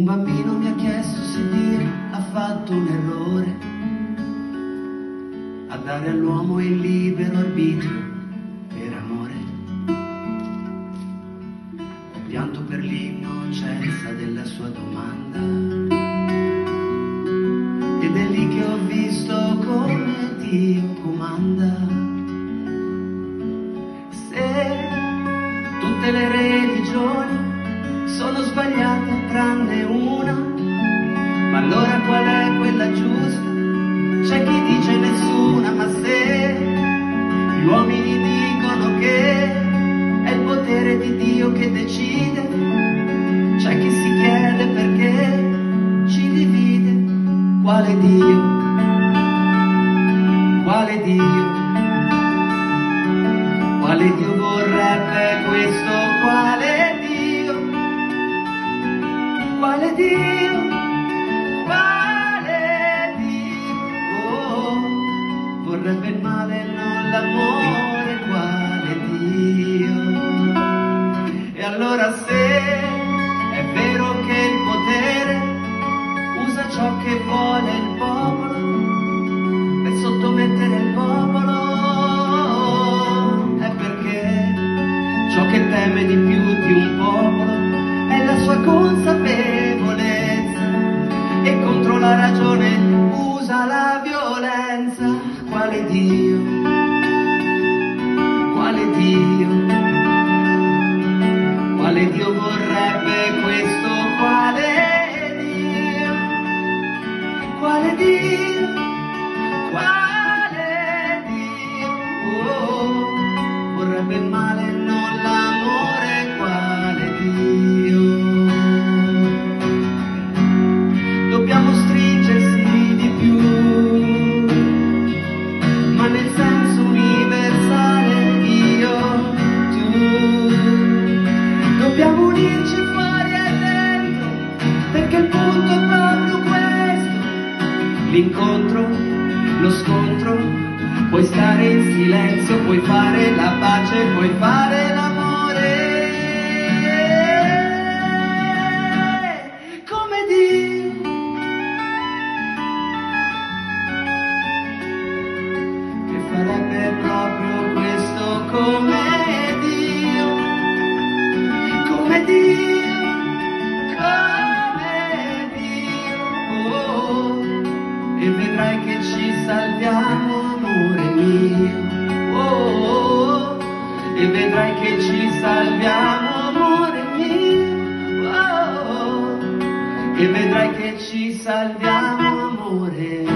Un bambino mi ha chiesto se Dio ha fatto un errore a dare all'uomo il libero arbitrio per amore. Ho pianto per l'innocenza della sua domanda ed è lì che ho visto come Dio comanda. Se tutte le religioni sono sbagliate tranne una, ma allora qual è quella giusta? C'è chi dice nessuna, ma se gli uomini dicono che è il potere di Dio che decide, c'è chi si chiede perché ci divide, quale Dio? Quale Dio? Quale Dio vorrebbe questo? Teme di più di un popolo è la sua consapevolezza e contro la ragione usa la violenza. Quale Dio? Quale Dio? Quale Dio vorrebbe questo? Quale Dio? Quale Dio? L'incontro, lo scontro, puoi stare in silenzio, puoi fare la pace, puoi fare l'amore. Che ci salviamo, amore